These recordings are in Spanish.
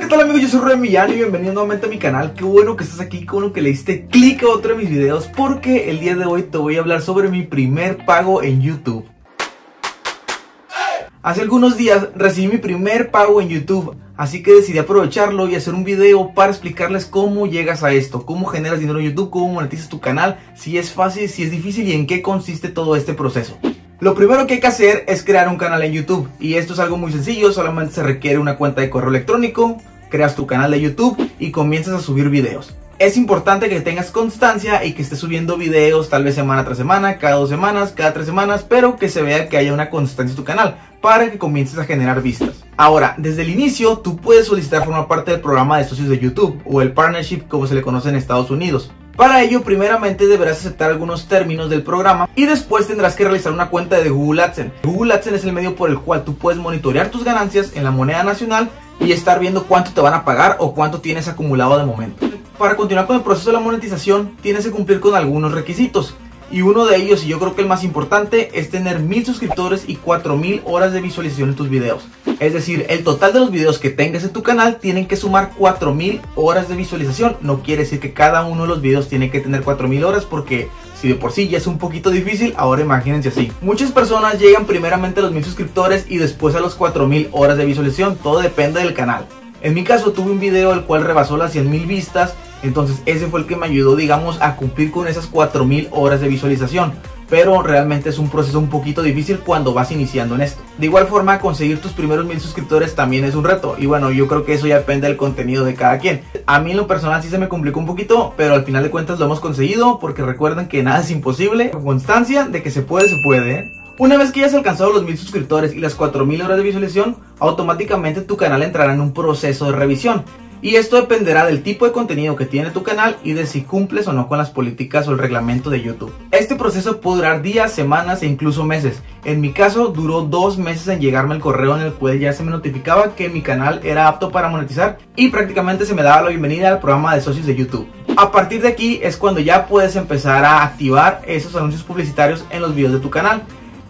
¿qué tal amigos? Yo soy Rubén Millán y bienvenido nuevamente a mi canal. Qué bueno que estás aquí, qué bueno que le diste clic a otro de mis videos porque el día de hoy te voy a hablar sobre mi primer pago en YouTube. Hace algunos días recibí mi primer pago en YouTube, así que decidí aprovecharlo y hacer un video para explicarles cómo llegas a esto, cómo generas dinero en YouTube, cómo monetizas tu canal, si es fácil, si es difícil y en qué consiste todo este proceso. Lo primero que hay que hacer es crear un canal en YouTube y esto es algo muy sencillo, solamente se requiere una cuenta de correo electrónico, creas tu canal de YouTube y comienzas a subir videos. Es importante que tengas constancia y que estés subiendo videos tal vez semana tras semana, cada dos semanas, cada tres semanas, pero que se vea que haya una constancia en tu canal para que comiences a generar vistas. Ahora, desde el inicio tú puedes solicitar formar parte del programa de socios de YouTube o el partnership como se le conoce en Estados Unidos. Para ello, primeramente deberás aceptar algunos términos del programa y después tendrás que realizar una cuenta de Google AdSense. Google AdSense es el medio por el cual tú puedes monitorear tus ganancias en la moneda nacional y estar viendo cuánto te van a pagar o cuánto tienes acumulado de momento. Para continuar con el proceso de la monetización, tienes que cumplir con algunos requisitos. Y uno de ellos, y yo creo que el más importante, es tener mil suscriptores y 4000 horas de visualización en tus videos. Es decir, el total de los videos que tengas en tu canal tienen que sumar 4000 horas de visualización. No quiere decir que cada uno de los videos tiene que tener 4000 horas porque si de por sí ya es un poquito difícil, ahora imagínense así. Muchas personas llegan primeramente a los mil suscriptores y después a los 4000 horas de visualización. Todo depende del canal. En mi caso tuve un video el cual rebasó las 100.000 vistas, entonces ese fue el que me ayudó digamos a cumplir con esas 4.000 horas de visualización. Pero realmente es un proceso un poquito difícil cuando vas iniciando en esto. De igual forma, conseguir tus primeros mil suscriptores también es un reto. Y bueno, yo creo que eso ya depende del contenido de cada quien. A mí en lo personal sí se me complicó un poquito, pero al final de cuentas lo hemos conseguido porque recuerden que nada es imposible. Con constancia de que se puede, se puede. ¿eh? Una vez que hayas alcanzado los mil suscriptores y las 4000 horas de visualización, automáticamente tu canal entrará en un proceso de revisión. Y esto dependerá del tipo de contenido que tiene tu canal y de si cumples o no con las políticas o el reglamento de YouTube. Este proceso puede durar días, semanas e incluso meses. En mi caso duró dos meses en llegarme el correo en el cual ya se me notificaba que mi canal era apto para monetizar y prácticamente se me daba la bienvenida al programa de socios de YouTube. A partir de aquí es cuando ya puedes empezar a activar esos anuncios publicitarios en los videos de tu canal.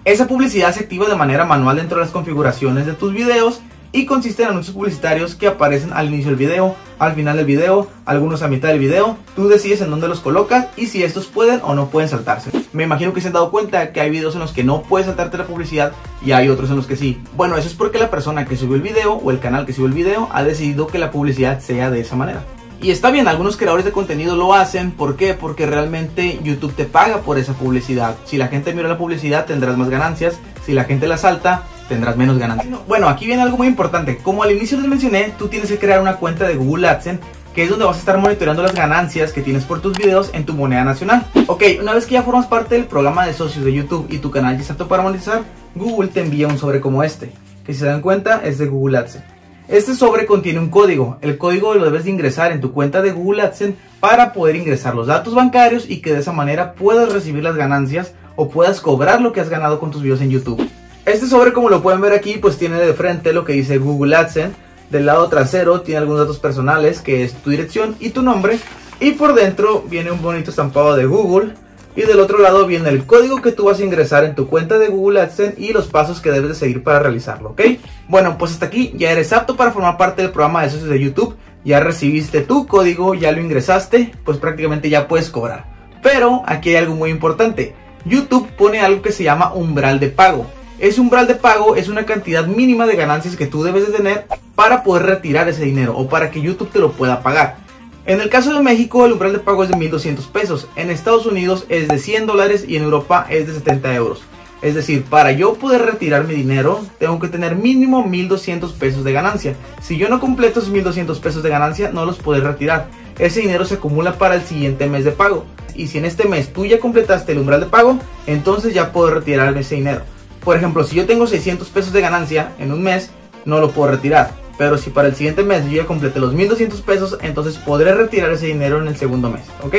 Esa publicidad se activa de manera manual dentro de las configuraciones de tus videos y consiste en anuncios publicitarios que aparecen al inicio del video, al final del video, algunos a mitad del video. Tú decides en dónde los colocas y si estos pueden o no pueden saltarse. Me imagino que se han dado cuenta que hay videos en los que no puedes saltarte la publicidad y hay otros en los que sí. Bueno, eso es porque la persona que subió el video o el canal que subió el video ha decidido que la publicidad sea de esa manera. Y está bien, algunos creadores de contenido lo hacen. ¿Por qué? Porque realmente YouTube te paga por esa publicidad. Si la gente mira la publicidad, tendrás más ganancias. Si la gente la salta, tendrás menos ganancias. Bueno, aquí viene algo muy importante. Como al inicio les mencioné, tú tienes que crear una cuenta de Google AdSense que es donde vas a estar monitoreando las ganancias que tienes por tus videos en tu moneda nacional. Ok, una vez que ya formas parte del programa de socios de YouTube y tu canal ya está apto para monetizar, Google te envía un sobre como este, que si se dan cuenta es de Google AdSense. Este sobre contiene un código. El código lo debes de ingresar en tu cuenta de Google AdSense para poder ingresar los datos bancarios y que de esa manera puedas recibir las ganancias o puedas cobrar lo que has ganado con tus videos en YouTube. Este sobre como lo pueden ver aquí pues tiene de frente lo que dice Google AdSense. Del lado trasero tiene algunos datos personales que es tu dirección y tu nombre. Y por dentro viene un bonito estampado de Google y del otro lado viene el código que tú vas a ingresar en tu cuenta de Google AdSense y los pasos que debes de seguir para realizarlo, ¿ok? Bueno, pues hasta aquí ya eres apto para formar parte del programa de socios de YouTube. Ya recibiste tu código, ya lo ingresaste, pues prácticamente ya puedes cobrar. Pero aquí hay algo muy importante. YouTube pone algo que se llama umbral de pago. Ese umbral de pago es una cantidad mínima de ganancias que tú debes de tener para poder retirar ese dinero o para que YouTube te lo pueda pagar. En el caso de México, el umbral de pago es de 1.200 pesos. En Estados Unidos es de 100 dólares y en Europa es de 70 euros. Es decir, para yo poder retirar mi dinero, tengo que tener mínimo 1.200 pesos de ganancia. Si yo no completo esos 1.200 pesos de ganancia, no los puedo retirar. Ese dinero se acumula para el siguiente mes de pago. Y si en este mes tú ya completaste el umbral de pago, entonces ya puedo retirarme ese dinero. Por ejemplo, si yo tengo 600 pesos de ganancia en un mes, no lo puedo retirar pero si para el siguiente mes yo ya completé los 1200 pesos, entonces podré retirar ese dinero en el segundo mes, ¿ok?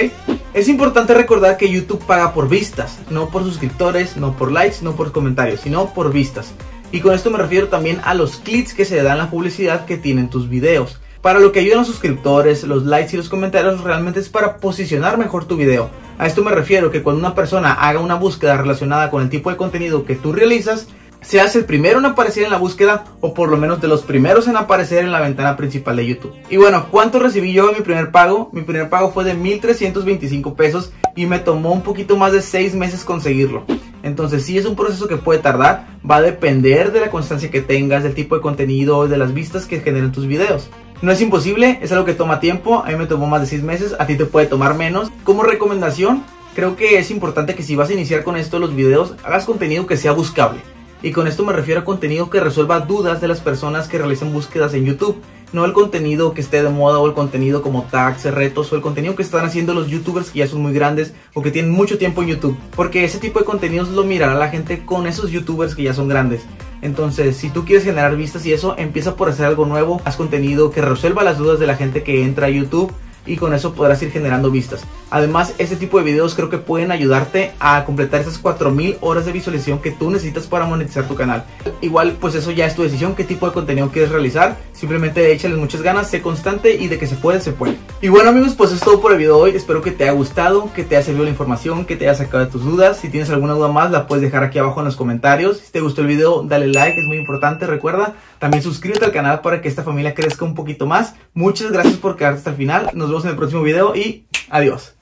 Es importante recordar que YouTube paga por vistas, no por suscriptores, no por likes, no por comentarios, sino por vistas. Y con esto me refiero también a los clics que se dan la publicidad que tienen tus videos. Para lo que ayudan los suscriptores, los likes y los comentarios realmente es para posicionar mejor tu video. A esto me refiero que cuando una persona haga una búsqueda relacionada con el tipo de contenido que tú realizas, seas el primero en aparecer en la búsqueda o por lo menos de los primeros en aparecer en la ventana principal de YouTube. Y bueno, ¿cuánto recibí yo en mi primer pago? Mi primer pago fue de 1325 pesos y me tomó un poquito más de 6 meses conseguirlo. Entonces sí es un proceso que puede tardar, va a depender de la constancia que tengas, del tipo de contenido, de las vistas que generen tus videos. No es imposible, es algo que toma tiempo, a mí me tomó más de 6 meses, a ti te puede tomar menos. Como recomendación, creo que es importante que si vas a iniciar con esto los videos, hagas contenido que sea buscable. Y con esto me refiero a contenido que resuelva dudas de las personas que realizan búsquedas en YouTube. No el contenido que esté de moda o el contenido como tags, retos o el contenido que están haciendo los youtubers que ya son muy grandes o que tienen mucho tiempo en YouTube. Porque ese tipo de contenidos lo mirará la gente con esos youtubers que ya son grandes. Entonces, si tú quieres generar vistas y eso, empieza por hacer algo nuevo. Haz contenido que resuelva las dudas de la gente que entra a YouTube y con eso podrás ir generando vistas. Además, este tipo de videos creo que pueden ayudarte a completar esas 4000 horas de visualización que tú necesitas para monetizar tu canal. Igual, pues eso ya es tu decisión, qué tipo de contenido quieres realizar. Simplemente échale muchas ganas, sé constante y de que se puede, se puede. Y bueno amigos, pues es todo por el video de hoy. Espero que te haya gustado, que te haya servido la información, que te haya sacado de tus dudas. Si tienes alguna duda más, la puedes dejar aquí abajo en los comentarios. Si te gustó el video, dale like, es muy importante, recuerda. También suscríbete al canal para que esta familia crezca un poquito más. Muchas gracias por quedarte hasta el final. Nos vemos en el próximo video y adiós.